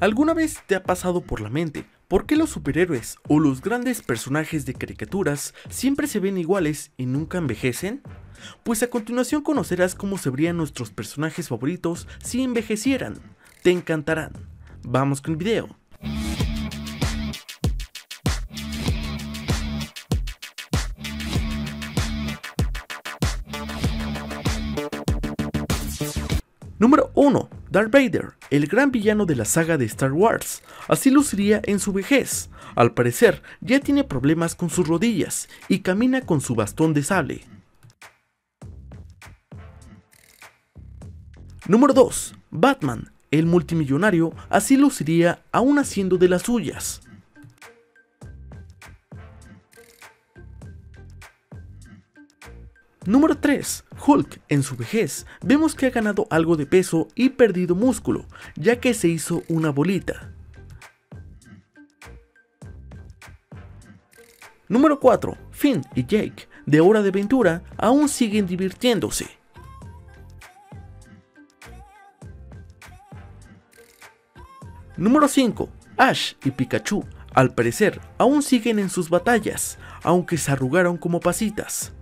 ¿Alguna vez te ha pasado por la mente por qué los superhéroes o los grandes personajes de caricaturas siempre se ven iguales y nunca envejecen? Pues a continuación conocerás cómo se verían nuestros personajes favoritos si envejecieran. Te encantarán. Vamos con el video. Número 1. Darth Vader, el gran villano de la saga de Star Wars. Así luciría en su vejez. Al parecer, ya tiene problemas con sus rodillas y camina con su bastón de sable. Número 2. Batman, el multimillonario, así luciría aún haciendo de las suyas. Número 3. Hulk, en su vejez, vemos que ha ganado algo de peso y perdido músculo, ya que se hizo una bolita. Número 4. Finn y Jake, de Hora de Aventura, aún siguen divirtiéndose. Número 5. Ash y Pikachu, al parecer, aún siguen en sus batallas, aunque se arrugaron como pasitas.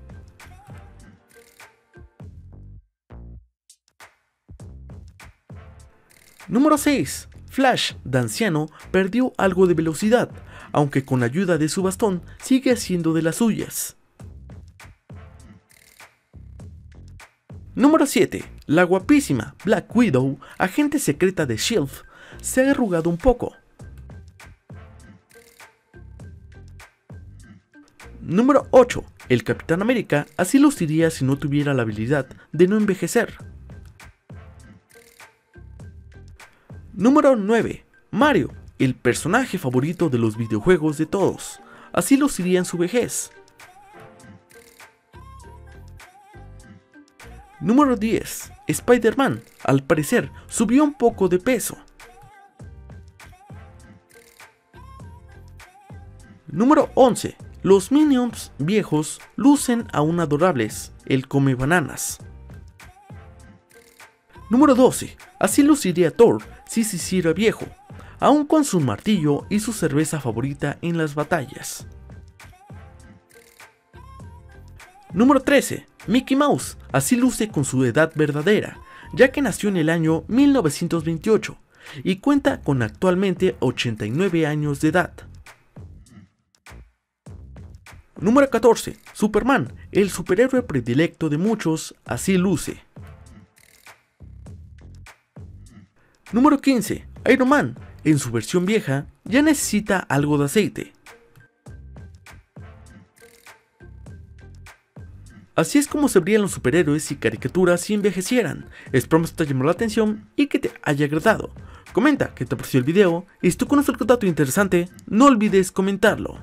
Número 6. Flash, de anciano, perdió algo de velocidad, aunque con ayuda de su bastón sigue haciendo de las suyas. Número 7. La guapísima Black Widow, agente secreta de SHIELD, se ha arrugado un poco. Número 8. El Capitán América así luciría si no tuviera la habilidad de no envejecer. Número 9. Mario, el personaje favorito de los videojuegos de todos. Así luciría en su vejez. Número 10. Spider-Man, al parecer, subió un poco de peso. Número 11. Los Minions viejos lucen aún adorables. El come bananas. Número 12. Así luciría Thor si se hiciera viejo, aún con su martillo y su cerveza favorita en las batallas. Número 13. Mickey Mouse, así luce con su edad verdadera, ya que nació en el año 1928 y cuenta con actualmente 89 años de edad. Número 14. Superman, el superhéroe predilecto de muchos, así luce. Número 15. Iron Man, en su versión vieja, ya necesita algo de aceite. Así es como se verían los superhéroes y caricaturas si envejecieran. Espero que te llamado la atención y que te haya agradado. Comenta qué te pareció el video y si tú conoces algún dato interesante, no olvides comentarlo.